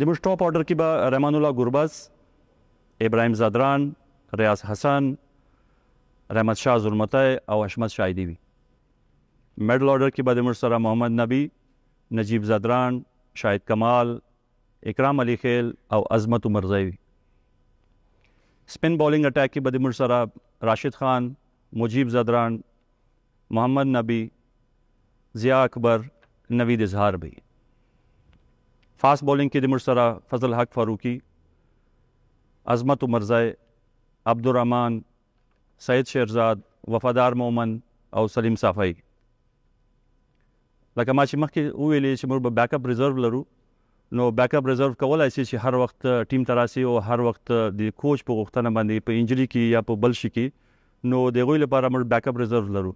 زموږ ټاپ آرډر کې به رحمان الله ګربز ابراهیم زدران ریاض حسن رحمت شاه ظلمتی او حشمت شاهدی وي میډل آرډر کې به زموږ سره محمد نبی نجیب زدران شاهد کمال اکرام علي خیل او عظمت عمرزی وي سپین بالینګ اٹیک کې به زموږ سره راشد خان مجیب زدران محمد نبی ضیاء اکبر نوید اظهار به فاست بولنګ کې د موږ سره فضل حق فاروقي عظمت عمرزی عبدالرحمن سید شیرزاد وفادار مومن او سلیم صافی لکه ما چې مخکې وویلې چې موږ به بیک اپ ریزرو لرو نو بیک اپ ریزرو کولای شي چې هر وخت ټیم ته راسي او هر وخت د کوچ په غوښتنه باندې په انجری کې یا په بل شي کې نو د هغوی لپاره موږ بیک اپ ریزرو لرو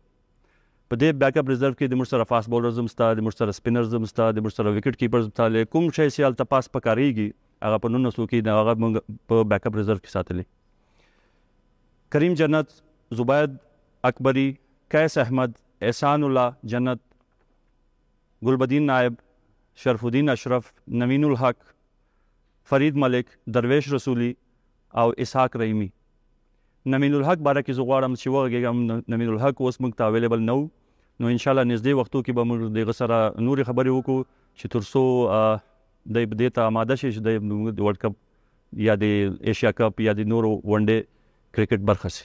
په دې بیک اپ ریزرو کې د موږ سره فاست بولرز هم شته د موږ سره سپینرز هم شته د موږ سره وکټ کیپرز هم شته کوم شی چې هلته پاس پکاریږي هغه په نولس سو کې هغه موږ په بیک اپ ریزرو کې ساتلی کریم جنت زبید اکبری قیس احمد، احسان الله جنت، ګلبدین نایب، شرف الدین اشرف، نوین الحق، فرید ملک، درویش رسولي او اسحاق رحیمي. نوین الحق باره کې زه غواړم چې وغږېږم، نوین الحق اوس موږ ته اویلیبل نه وو، نو ان شاءالله نږدې وختو کې به موږ د هغه سره نورې خبرې وکړو چې تر څو دی دې ته اماده شي چې دی د ورلډ کپ یا د ایشیا کپ یا د نورو ون ډې کرکټ برخه شي.